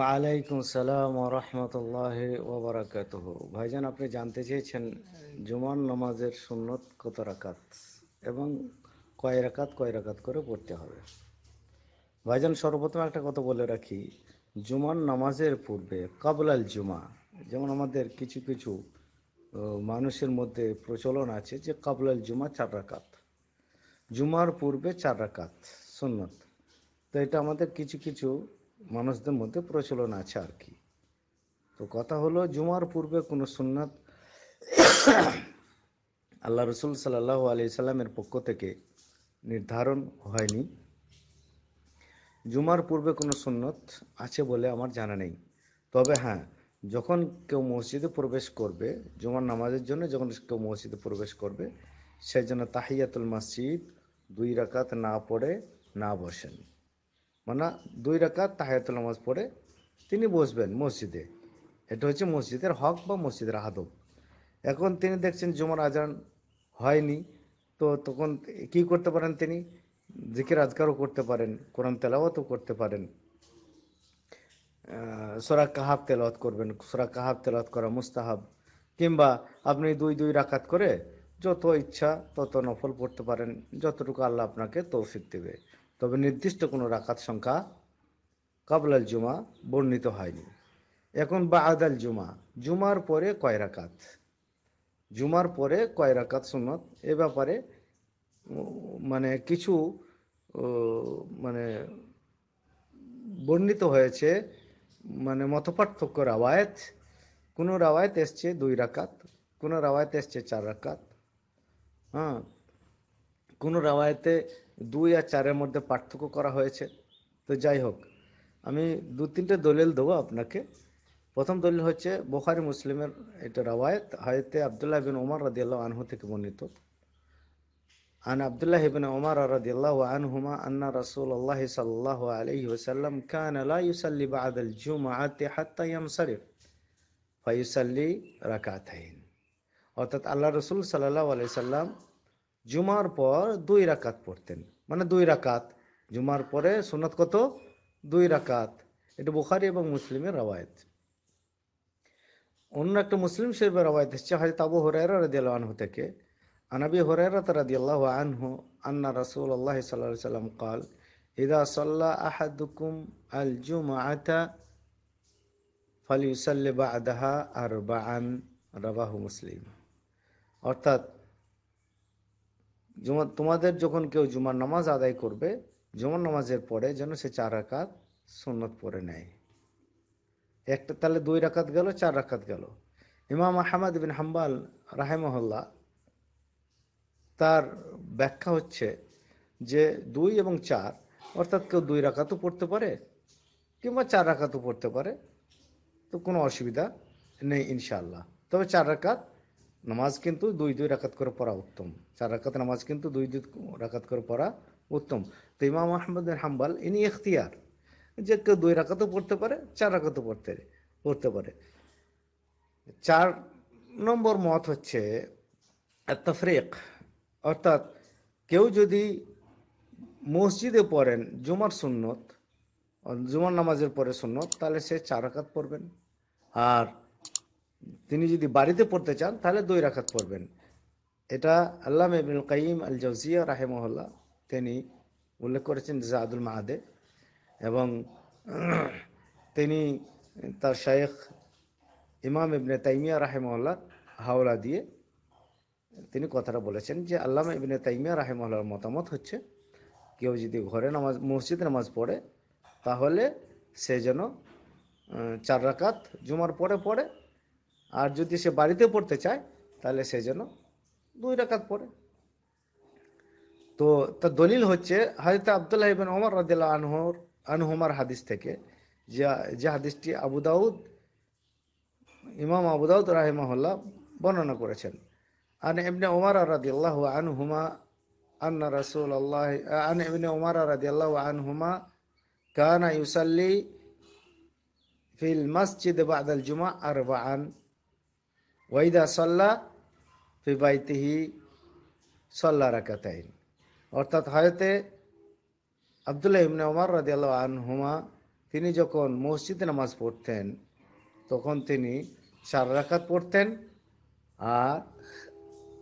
ওয়ালাইকুম সালাম রহমতুল্লাহ ওবরাকাত ভাইজান, আপনি জানতে চেয়েছেন জুমান নামাজের সুন্নত কত রাকাত এবং কয় রাকাত কয় রাকাত করে পড়তে হবে? ভাইজান, সর্বপ্রথম একটা কথা বলে রাখি জুমান নামাজের পূর্বে, কাবলাল জুমা, যেমন আমাদের কিছু কিছু মানুষের মধ্যে প্রচলন আছে যে কাবলাল জুমা চার রাকাত। জুমার পূর্বে চার রাকাত সুন্নত। তো এটা আমাদের কিছু কিছু মানুষদের মধ্যে প্রচলন আছে আর কি। তো কথা হলো, জুমার পূর্বে কোনো সুন্নাত আল্লাহ রসুল সাল্লাহ আলি সাল্লামের পক্ষ থেকে নির্ধারণ হয়নি। জুমার পূর্বে কোনো সুন্নত আছে বলে আমার জানা নেই। তবে হ্যাঁ যখন কেউ মসজিদে প্রবেশ করবে, জুমার নামাজের জন্য যখন কেউ মসজিদে প্রবেশ করবে, সেই জন্য তাহিয়াতুল মসজিদ দুই রাকাত না পড়ে, না বসেন। মানে দুই রাকাত তাহিয়াতুল নামাজ পড়ে তিনি বসবেন মসজিদে। এটা হচ্ছে মসজিদের হক বা মসজিদের আদব। এখন তিনি দেখছেন জুমার আজান হয়নি, তো তখন কি করতে পারেন তিনি? জিকির আজকারও করতে পারেন, কোরআন তেলাওয়াতও করতে পারেন। সোরা কাহাব তেলাওয়াত করবেন, সোরা কাহাব তেলাওয়াত করা মুস্তাহাব। কিংবা আপনি দুই দুই রাকাত করে যত ইচ্ছা তত নফল পড়তে পারেন, যতটুকু আল্লাহ আপনাকে তৌফিক দেবে। তবে নির্দিষ্ট কোনো রাকাত সংখ্যা কাবলাল জুমা বর্ণিত হয়নি। এখন বা আদাল জুমা জুমার পরে কয় রাকাত? জুমার পরে কয় রাকাত সুন্নত? এ ব্যাপারে মানে কিছু মানে বর্ণিত হয়েছে মানে মতপার্থক্য রাওয়ায়ত। কোনো রাওয়ায়ত এসছে দুই রাকাত, কোনো রাওয়ায়ত এসছে চার রাকাত। হ্যাঁ কোনো রাওয়ায়তে দুই আর চারের মধ্যে পার্থক্য করা হয়েছে। তো যাই হোক, আমি দু তিনটে দলিল দেবো আপনাকে। প্রথম দলিল হচ্ছে, বোখারি মুসলিমের এটা রাওয়ায়ত হয়তে আবদুল্লাহ বিন ওমর রাদিয়াল্লাহ আনহু থেকে বর্ণিত। আন আবদুল্লাহ হিবিন ওমর রাদিয়াল্লাহ আনহুমা আন্না রাসূলুল্লাহ সাল্লাহ আলাইহি ওসাল্লাম কানা আল্লাহ ইউসাল্লি বা'দাল জুমআতি হাত্তা ইয়ামসারিফ ফাইসাল্লি রাকাতাইন। অর্থাৎ আল্লাহ রসুল সাল্লাহ আলাইহি সাল্লাম জুমার পর দুই রাকাত পড়তেন মানে দুই রাকাত জুমার পরে সুনত কত দুই রাকাত এটা বুখারি এবং মুসলিমের রাওয়ায়ত অন্য একটা মুসলিম শরীফের রাওয়ায়ত এসছে হয়তো আবু হরাইরা রাদিয়াল্লাহু আনহু থেকে عن ابي هريره رضي الله عنه ان رسول الله صلى الله عليه وسلم قال اذا صلى احدكم الجمعه فليصلي بعدها اربعا رواه مسلم অর্থাৎ জুমা তোমাদের যখন কেউ জুমার নামাজ আদায় করবে, জুমার নামাজের পরে যেন সে চার রাকাত সুন্নত পড়ে নেয়। একটা তাহলে দুই রাকাত গেল, চার রাকাত গেল। ইমাম আহমদ বিন হাম্বাল রাহেমহল্লা তার ব্যাখ্যা হচ্ছে যে দুই এবং চার, অর্থাৎ কেউ দুই রাকাতও পড়তে পারে কিংবা চার রাকাতও পড়তে পারে, তো কোনো অসুবিধা নেই ইনশাল্লাহ তবে চার রাকাত নামাজ কিন্তু দুই দুই রাকাত করে পড়া উত্তম। চার রাকাত নামাজ কিন্তু দুই দুই রাকাত করে পড়া উত্তম। তো ইমাম আহমদ হাম্বাল, ইনি এখতিয়ার যে কেউ দুই রাকাতও পড়তে পারে, চার রাকাতও পড়তে পড়তে পারে। চার নম্বর মত হচ্ছে তফরিক অর্থাৎ কেউ যদি মসজিদে পড়েন জুমার সুন্নত, জুমার নামাজের পরে সুন্নত, তাহলে সে চার রাকাত পড়বেন। আর তিনি যদি বাড়িতে পড়তে চান, তাহলে দুই রাকাত পড়বেন। এটা আল্লাহ ইবনুল কাইম আল জৌজিয়া রাহেমহল্লা তিনি উল্লেখ করেছেন জাদুল মাহাদে এবং তিনি তার শায়েখ ইমাম ইবনে তাইমিয়া রাহেমহল্লা হাওলা দিয়ে তিনি কথাটা বলেছেন যে, আল্লামা ইবনে তাইমিয়া রাহেমহল্লার মতামত হচ্ছে, কেউ যদি ঘরে নামাজ, মসজিদে নামাজ পড়ে, তাহলে সে যেন চার রাকাত জুমার পরে পড়ে আর যদি সে বাড়িতে পড়তে চায়, তাহলে সে যেন দুই রাকাত পড়ে। তো তার দলিল হচ্ছে, হাজরত আবদুল্লাহ ইবেন ওমর রাদিল্লা আনহর, আনহুমার হাদিস থেকে যে হাদিসটি আবু দাউদ, ইমাম আবু দাউদ বর্ণনা করেছেন। আন এমনি ওমর রাদিল্লাহ আনহুমা আন্না রাসুল আল্লাহ আন ইবনে ওমর রাদিল্লাহ আনহুমা কানা ইউসাল্লি ফিল মসজিদ বাদাল জুমা আরবাআন। ওয়াইদা সল্লা ফিবাইতিহি সল্লা রাকাতাইন। অর্থাৎ হয়তে আবদুল্লাহ ইবনে ওমর রাজিয়াল আনহুমা, তিনি যখন মসজিদে নামাজ পড়তেন, তখন তিনি সারারাকাত পড়তেন আর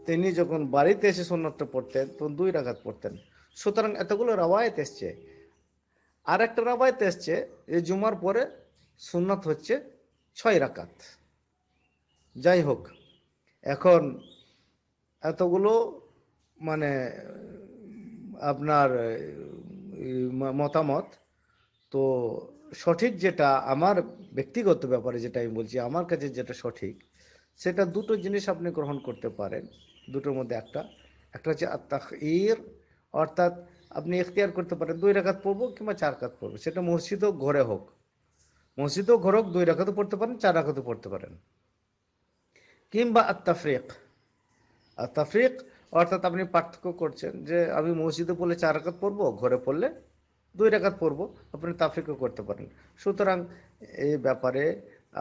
তিনি যখন বাড়িতে এসে সন্ন্যতটা পড়তেন, তখন দুই রাখাত পড়তেন। সুতরাং এতগুলো রাবায়ত এসছে। আর একটা রাবায়ত এসছে যে জুমার পরে সুন্নত হচ্ছে ছয় রাকাত। যাই হোক এখন এতগুলো মানে আপনার মতামত, তো সঠিক যেটা আমার ব্যক্তিগত ব্যাপারে যেটা আমি বলছি, আমার কাছে যেটা সঠিক, সেটা দুটো জিনিস আপনি গ্রহণ করতে পারেন, দুটোর মধ্যে একটা। একটা হচ্ছে আত্মাখির অর্থাৎ আপনি এখতিয়ার করতে পারেন, দুই রাকাত পড়ব কিংবা চার রাকাত পড়ব, সেটা মসজিদ ঘরে হোক। মসজিদ ঘরে হোক, দুই রাকাতও পড়তে পারেন, চার রাকাতও পড়তে পারেন। কিংবা আত্তাফরিক। আর তাফরিক অর্থাৎ আপনি পার্থক্য করছেন যে আমি মসজিদে পড়লে চার রাকাত পড়ব, ঘরে পড়লে দুই রাকাত পড়ব, আপনি তাফরিকও করতে পারেন। সুতরাং এই ব্যাপারে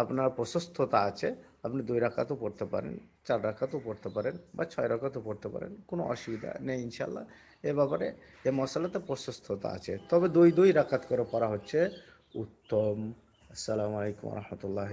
আপনার প্রশস্ততা আছে, আপনি দুই রাকাতও পড়তে পারেন, চার রাকাতও পড়তে পারেন বা ছয় রাকাতও পড়তে পারেন, কোনো অসুবিধা নেই ইনশাল্লাহ এ ব্যাপারে এ মশলাতে প্রশস্ততা আছে। তবে দুই দুই রাকাত করে পড়া হচ্ছে উত্তম। আসসালামু আলাইকুম রহমতুল্লাহ